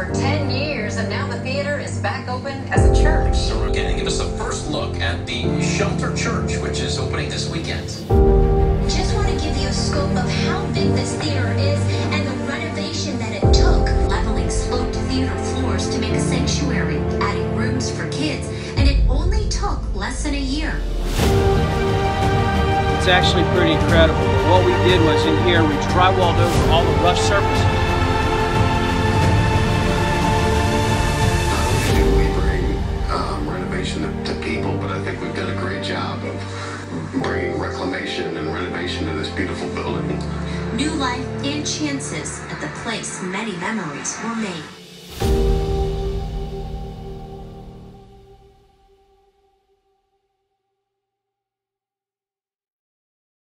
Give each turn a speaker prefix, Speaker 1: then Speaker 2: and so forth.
Speaker 1: Park closed for 10 years, and now the theater is back open as a church.
Speaker 2: So again, give us a first look at the Shelter Church, which is opening this weekend.
Speaker 3: Just want to give you a scope of how big this theater is and the renovation that it took. Leveling sloped theater floors to make a sanctuary, adding rooms for kids, and it only took less than a year.
Speaker 4: It's actually pretty incredible. What we did was in here, we drywalled over all the rough surfaces.
Speaker 5: Job of bringing reclamation and renovation to this beautiful building.
Speaker 3: New life and chances at the place many memories were made.